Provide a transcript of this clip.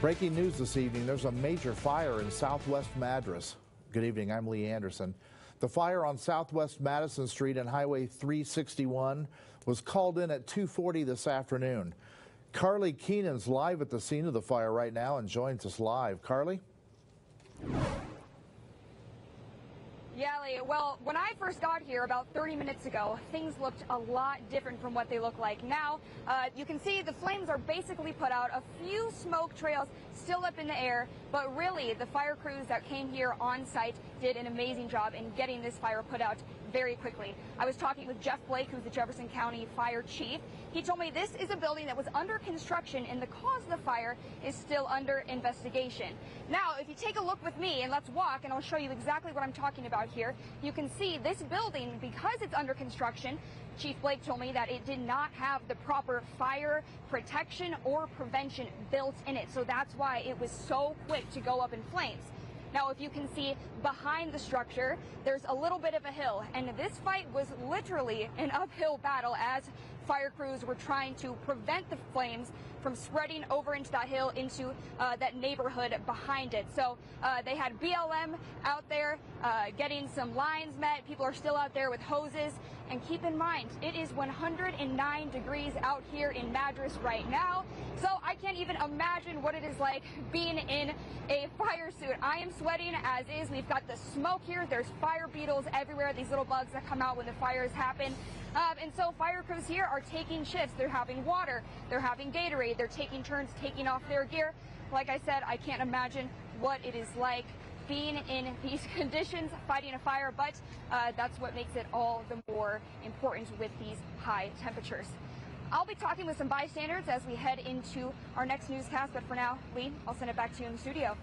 Breaking news this evening there's a major fire in southwest Madras. Good evening, I'm Lee Anderson. The fire on southwest Madison Street and Highway 361 was called in at 2:40 this afternoon. Carly Keenan's live at the scene of the fire right now and joins us live. Carly? Yeah, Lee. Well, when I first got here about 30 minutes ago, things looked a lot different from what they look like now. Uh, you can see the flames are basically put out, a few smoke trails still up in the air, but really the fire crews that came here on site did an amazing job in getting this fire put out very quickly. I was talking with Jeff Blake, who's the Jefferson County Fire Chief. He told me this is a building that was under construction and the cause of the fire is still under investigation. Now, if you take a look with me and let's walk and I'll show you exactly what I'm talking about here, you can see this building, because it's under construction, Chief Blake told me that it did not have the proper fire protection or prevention built in it. So that's why it was so quick to go up in flames. Now, if you can see behind the structure, there's a little bit of a hill, and this fight was literally an uphill battle as fire crews were trying to prevent the flames from spreading over into that hill into uh, that neighborhood behind it. So uh, they had BLM out there uh, getting some lines met. People are still out there with hoses. And keep in mind, it is 109 degrees out here in Madras right now. So I can't even imagine what it is like being in suit. I am sweating as is. We've got the smoke here. There's fire beetles everywhere, these little bugs that come out when the fires happen. Um, and so fire crews here are taking shifts. They're having water, they're having Gatorade, they're taking turns taking off their gear. Like I said, I can't imagine what it is like being in these conditions, fighting a fire, but uh, that's what makes it all the more important with these high temperatures. I'll be talking with some bystanders as we head into our next newscast, but for now, Lee, I'll send it back to you in the studio.